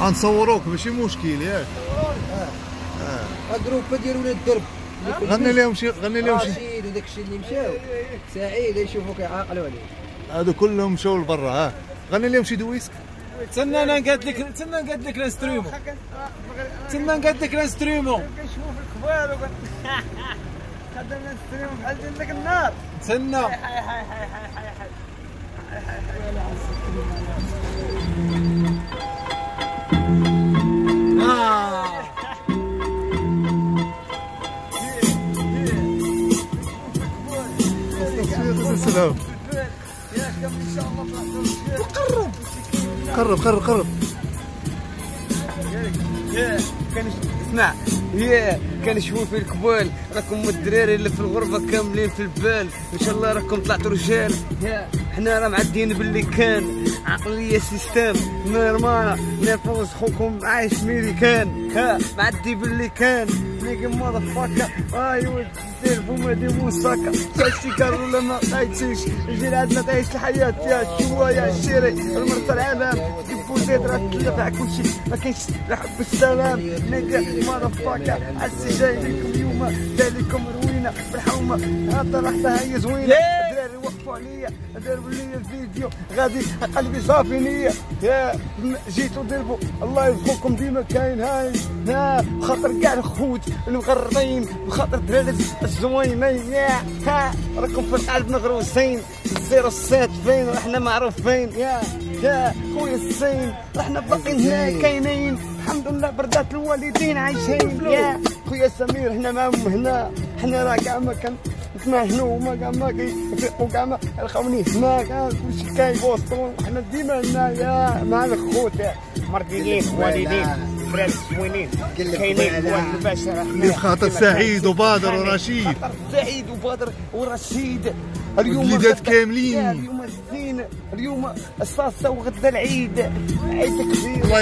غنصوروك ماشي مشكل ياك الجروب ديال ولاد الدرب غني لهم شي غني لهم شي رشيد وداك الشيء اللي مشاو سعيد يشوفوك يعاقلوا عليك هادو كلهم مشاو لبرا ها غني لهم شي دويسك تسنى أنا قالت لك تسنى قالت لك الانسترومون تسنى قالت لك الانسترومون كنشوف الكبار خدمنا نستريم بحال ديال النار تسنى قرب قرب قرب. كان اسمع يا كنشوفوا في الكبال راكم الدراري اللي في الغربه كاملين في البال. إن شاء الله راكم طلعتوا رجال. حنا راه معديين باللي كان. عقلية سيستم نورمال. نفوز خوكم عايش ميريكان ها معدي باللي كان. نيجي ماذا فاكا ايوا دير بوما دي موساكا تاكسي كار ولا ما قايتيش يجي عندنا تعيش الحياة يا شوا يا شيري. المرت العالم زيت راه تلفع كلشي ما كاينش لا حب السلام نيجا ماذا فاكا عسي جاي لكم اليوم دالكم روينة بالحومة هذا راح هي زوينة الدراري وقفوا عليا داروا لي الفيديو غادي قلبي صافي يا جيتوا ضربوا الله يرزقكم ديما كاين هاي ها خاطر كاع الخوت المغربين وخاطر الدراري الزوينين يا ها راكم في القلب مغروسين زيرو سات فين إحنا معروفين يا يا خويا السين إحنا باقيين هنا كاينين. الحمد لله بردات الوالدين عايشين. يا خويا سمير هنا معاهم هنا. حنا راه كاع ما كان هنا وما كاع ما كيفيقوا كاع ما يلقاوني هنا كاع كلشي كيبوسطوا حنا ديما هنا يا مع الخوت مرضيين والدين. فرات زوينين كاينين الباشا اللي بخاطر سعيد وبادر ورشيد. سعيد وبدر ورشيد. اليوم والوليدات غدا- كاملين. اليوم الزين. اليوم الصاصة وغدا العيد. عيد كبير.